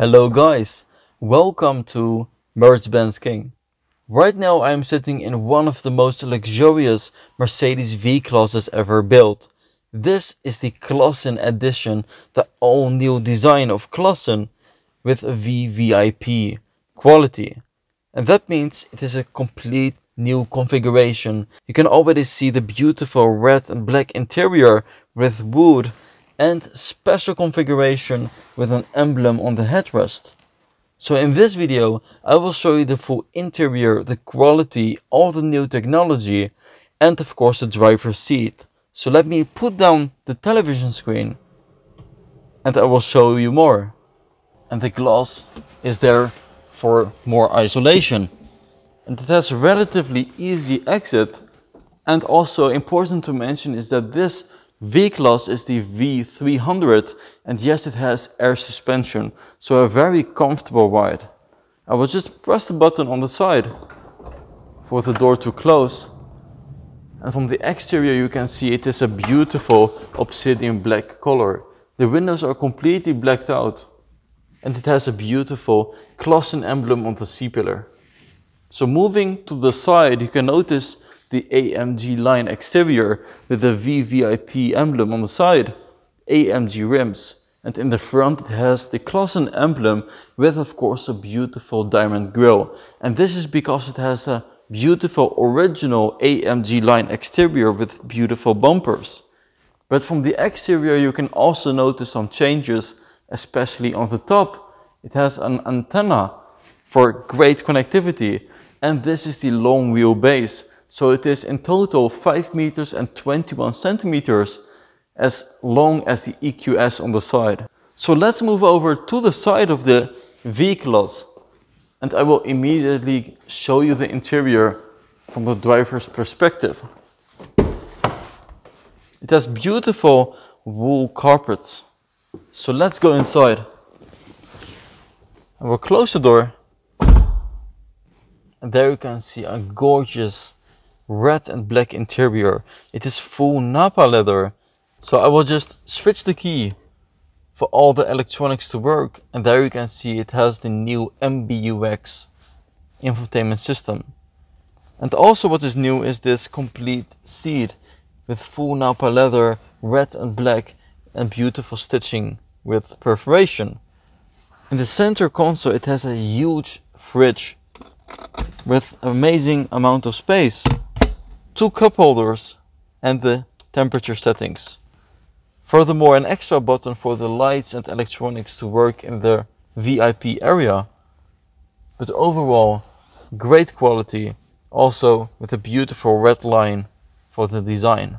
Hello guys, welcome to Mercedes-Benz King. Right now I am sitting in one of the most luxurious Mercedes V-Classes ever built. This is the Klassen edition, the all new design of Klassen with VVIP quality. And that means it is a complete new configuration. You can already see the beautiful red and black interior with wood and special configuration with an emblem on the headrest. So in this video, I will show you the full interior, the quality, all the new technology, and of course the driver's seat. So let me put down the television screen and I will show you more. And the glass is there for more isolation. And it has relatively easy exit. And also important to mention is that this V-Class is the V300 and yes it has air suspension, so a very comfortable ride. I will just press the button on the side for the door to close. And from the exterior you can see it is a beautiful obsidian black color. The windows are completely blacked out and it has a beautiful Klassen emblem on the C-pillar. So moving to the side you can notice the AMG line exterior with the VVIP emblem on the side, AMG rims, and in the front it has the Klassen emblem with of course a beautiful diamond grille. And this is because it has a beautiful original AMG line exterior with beautiful bumpers. But from the exterior you can also notice some changes, especially on the top. It has an antenna for great connectivity and this is the long wheelbase so it is in total 5 meters and 21 centimeters as long as the EQS on the side. So let's move over to the side of the V-Class and I will immediately show you the interior from the driver's perspective. It has beautiful wool carpets. So let's go inside. I will close the door. And there you can see a gorgeous red and black interior. It is full Nappa leather. So I will just switch the key for all the electronics to work. And there you can see it has the new MBUX infotainment system. And also what is new is this complete seat with full Nappa leather, red and black and beautiful stitching with perforation. In the center console it has a huge fridge with amazing amount of space two cup holders and the temperature settings. Furthermore, an extra button for the lights and electronics to work in the VIP area. But overall, great quality, also with a beautiful red line for the design.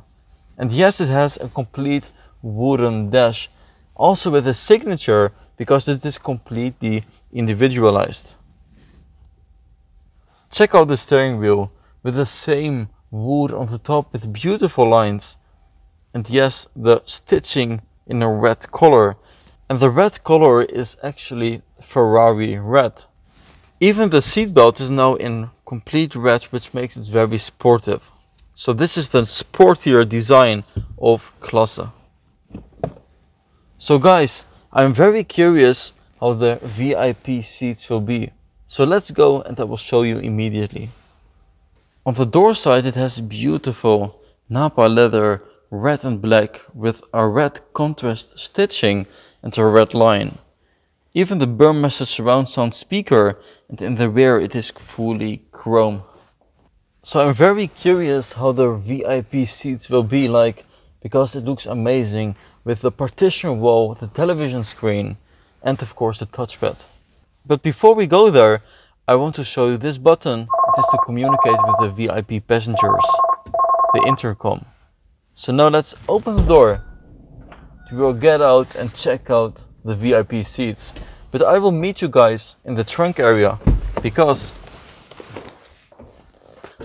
And yes, it has a complete wooden dash, also with a signature because it is completely individualized. Check out the steering wheel with the same wood on the top with beautiful lines. And yes, the stitching in a red color. And the red color is actually Ferrari red. Even the seatbelt is now in complete red, which makes it very sportive. So this is the sportier design of Klasse. So guys, I'm very curious how the VIP seats will be. So let's go and I will show you immediately. On the door side it has beautiful Nappa leather red and black with a red contrast stitching and a red line. Even the Burmester surround sound speaker and in the rear it is fully chrome. So I'm very curious how the VIP seats will be like because it looks amazing with the partition wall, the television screen and of course the touchpad. But before we go there, I want to show you this button it is to communicate with the VIP passengers, the intercom. So now let's open the door. We will get out and check out the VIP seats. But I will meet you guys in the trunk area because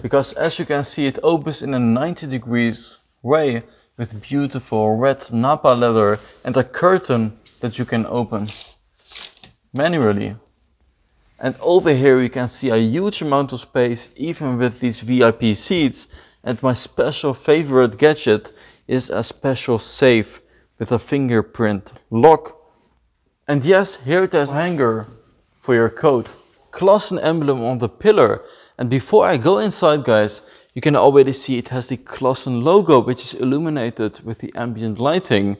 because as you can see it opens in a 90 degrees way with beautiful red Nappa leather and a curtain that you can open manually. And over here you can see a huge amount of space even with these VIP seats. And my special favorite gadget is a special safe with a fingerprint lock. And yes, here it has hanger for your coat. Klassen emblem on the pillar. And before I go inside guys, you can already see it has the Klassen logo which is illuminated with the ambient lighting.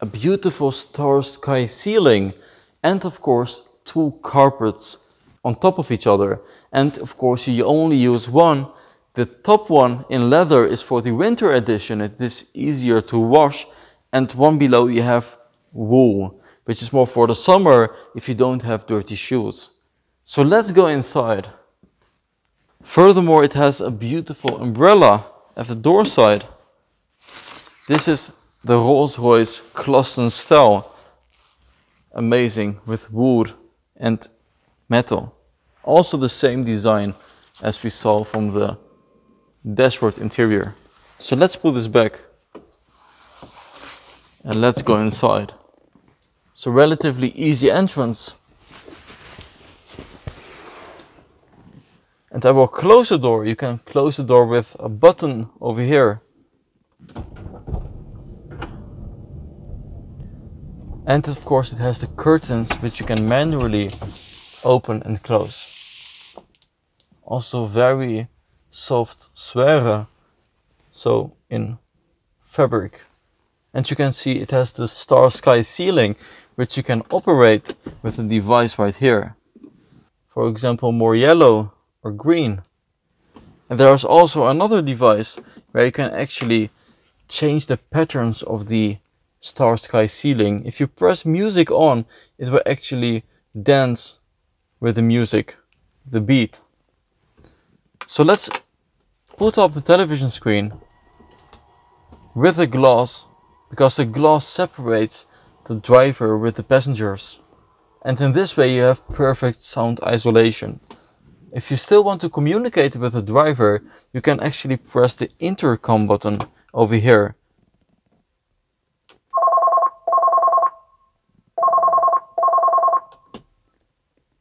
A beautiful star sky ceiling and of course two carpets on top of each other. And of course you only use one. The top one in leather is for the winter edition. It is easier to wash. And one below you have wool, which is more for the summer if you don't have dirty shoes. So let's go inside. Furthermore, it has a beautiful umbrella at the door side. This is the Rolls-Royce style. Amazing with wood and metal. Also the same design as we saw from the dashboard interior. So let's put this back and let's go inside. So relatively easy entrance. And I will close the door. You can close the door with a button over here. And of course it has the curtains which you can manually open and close. Also very soft zware, so in fabric. And you can see it has the star sky ceiling, which you can operate with a device right here. For example, more yellow or green. And there is also another device where you can actually change the patterns of the star sky ceiling. If you press music on, it will actually dance with the music, the beat. So let's put up the television screen with the glass because the glass separates the driver with the passengers. And in this way you have perfect sound isolation. If you still want to communicate with the driver, you can actually press the intercom button over here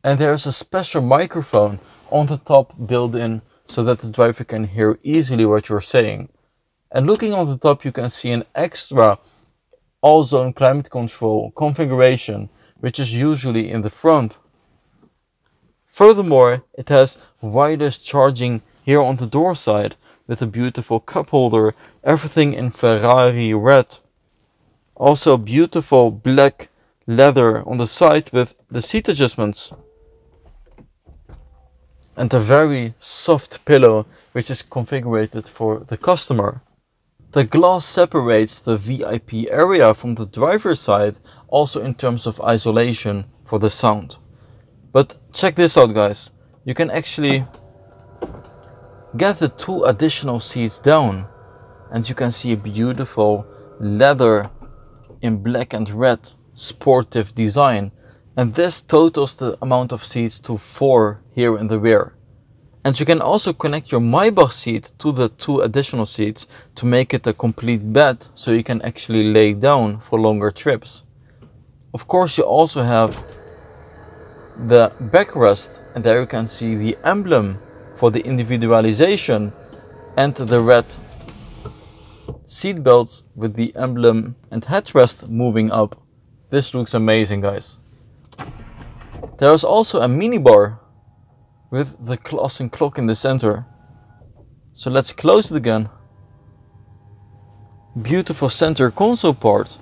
and there's a special microphone on the top built in so that the driver can hear easily what you're saying. And looking on the top you can see an extra all zone climate control configuration which is usually in the front. Furthermore, it has wireless charging here on the door side with a beautiful cup holder, everything in Ferrari red. Also beautiful black leather on the side with the seat adjustments and a very soft pillow which is configured for the customer. The glass separates the VIP area from the driver's side also in terms of isolation for the sound. But check this out guys, you can actually get the two additional seats down and you can see a beautiful leather in black and red sportive design and this totals the amount of seats to 4 here in the rear. And you can also connect your Maybach seat to the two additional seats to make it a complete bed so you can actually lay down for longer trips. Of course you also have the backrest and there you can see the emblem for the individualization and the red seat belts with the emblem and headrest moving up. This looks amazing guys. There is also a minibar with the Klassen clock in the center. So let's close it again. Beautiful center console part.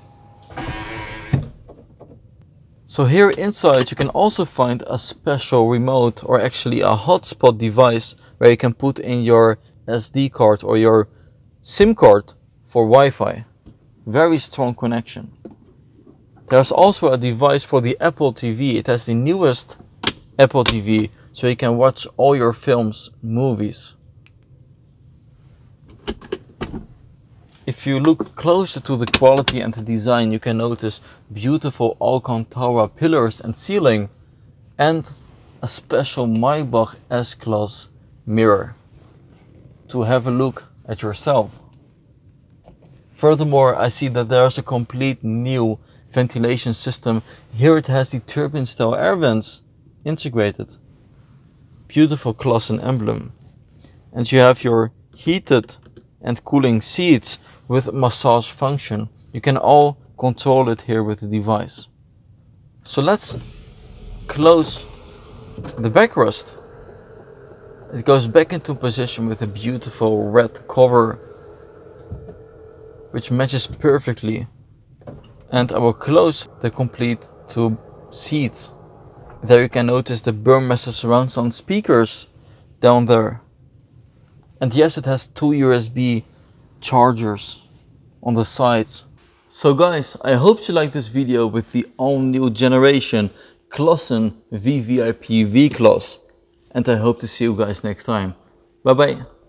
So here inside you can also find a special remote or actually a hotspot device where you can put in your SD card or your SIM card for Wi-Fi. Very strong connection. There's also a device for the Apple TV. It has the newest Apple TV so you can watch all your films, movies. If you look closer to the quality and the design, you can notice beautiful Alcantara pillars and ceiling and a special Maybach S-Class mirror to have a look at yourself. Furthermore, I see that there's a complete new ventilation system. Here it has the turbine style air vents integrated. Beautiful Klassen emblem. And you have your heated and cooling seats with massage function. You can all control it here with the device. So let's close the backrest. It goes back into position with a beautiful red cover which matches perfectly. And I will close the complete two seats. There you can notice the Burmester surround sound speakers down there. And yes, it has two USB chargers on the sides. So guys, I hope you liked this video with the all new generation Klassen VVIP V-Class. And I hope to see you guys next time. Bye bye.